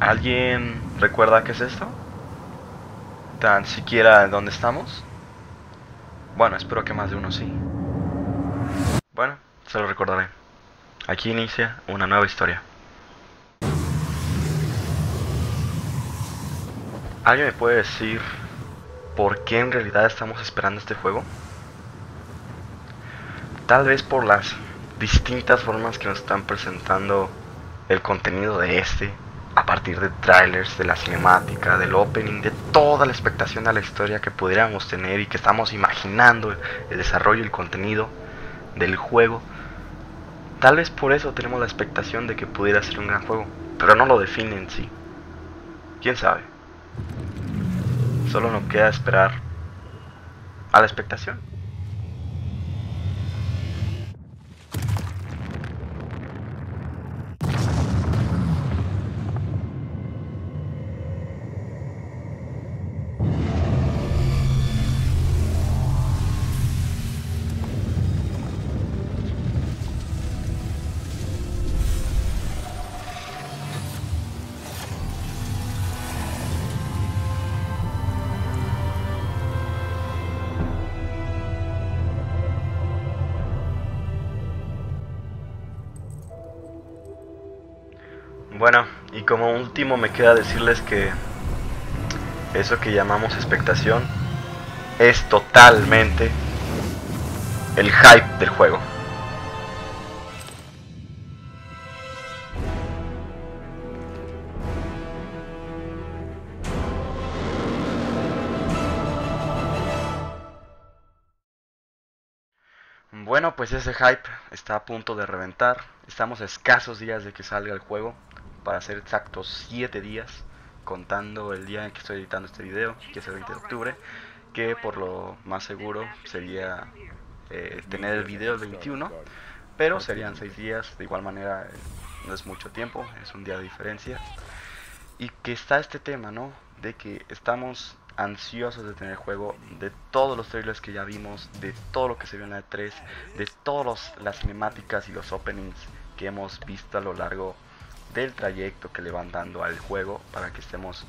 ¿Alguien recuerda qué es esto? ¿Tan siquiera en dónde estamos? Bueno, espero que más de uno sí. Bueno, se lo recordaré. Aquí inicia una nueva historia. ¿Alguien me puede decir por qué en realidad estamos esperando este juego? Tal vez por las distintas formas que nos están presentando el contenido de este, a partir de trailers, de la cinemática, del opening, de toda la expectación a la historia que pudiéramos tener y que estamos imaginando el desarrollo y el contenido del juego. Tal vez por eso tenemos la expectación de que pudiera ser un gran juego, pero no lo define en sí. ¿Quién sabe? Solo nos queda esperar a la expectación. Bueno, y como último me queda decirles que eso que llamamos expectación es totalmente el hype del juego. Bueno, pues ese hype está a punto de reventar. Estamos escasos días de que salga el juego. Para ser exactos 7 días. Contando el día en que estoy editando este video, que es el 20 de octubre. Que por lo más seguro sería eh, tener el video el 21. Pero serían 6 días. De igual manera, no es mucho tiempo. Es un día de diferencia. Y que está este tema, ¿no? De que estamos ansiosos de tener el juego, de todos los trailers que ya vimos, de todo lo que se vio en la E3, de todas las cinemáticas y los openings que hemos visto a lo largo del trayecto que le van dando al juego para que estemos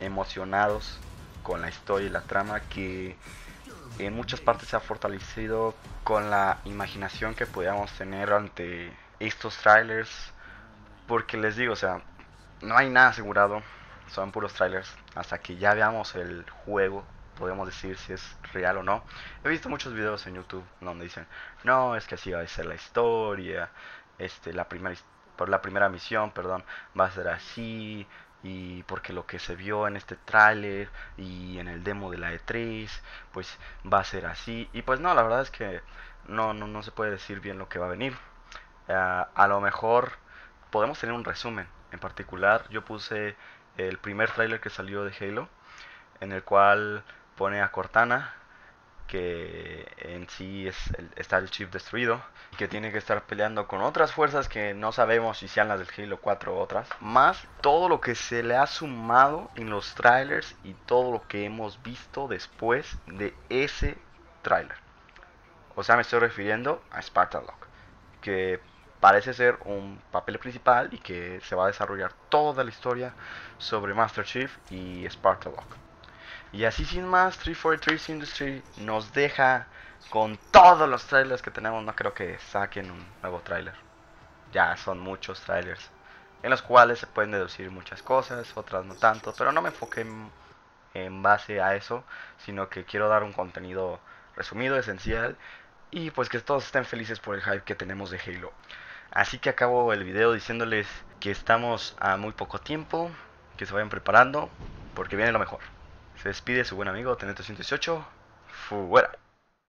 emocionados con la historia y la trama que en muchas partes se ha fortalecido con la imaginación que podíamos tener ante estos trailers porque les digo, o sea, no hay nada asegurado, son puros trailers. Hasta que ya veamos el juego, podemos decir si es real o no. He visto muchos videos en YouTube donde dicen, no, es que así va a ser la historia, este, la primera, por la primera misión, perdón, va a ser así, y porque lo que se vio en este tráiler y en el demo de la E3, pues va a ser así. Y pues no, la verdad es que no, no, no se puede decir bien lo que va a venir. Uh, a lo mejor podemos tener un resumen. En particular, yo puse el primer tráiler que salió de Halo, en el cual pone a Cortana, que en sí es el, está el chip destruido, que tiene que estar peleando con otras fuerzas que no sabemos si sean las del Halo 4 o otras, más todo lo que se le ha sumado en los trailers y todo lo que hemos visto después de ese tráiler. O sea, me estoy refiriendo a Spartan Lock, que parece ser un papel principal y que se va a desarrollar toda la historia sobre Master Chief y Spartalok. Y así sin más, 343 Industry nos deja con todos los trailers que tenemos. No creo que saquen un nuevo trailer. Ya son muchos trailers en los cuales se pueden deducir muchas cosas, otras no tanto, pero no me enfoqué en, en base a eso, sino que quiero dar un contenido resumido, esencial y pues que todos estén felices por el hype que tenemos de Halo. Así que acabo el video diciéndoles que estamos a muy poco tiempo, que se vayan preparando, porque viene lo mejor. Se despide su buen amigo Tenente 118, fuera.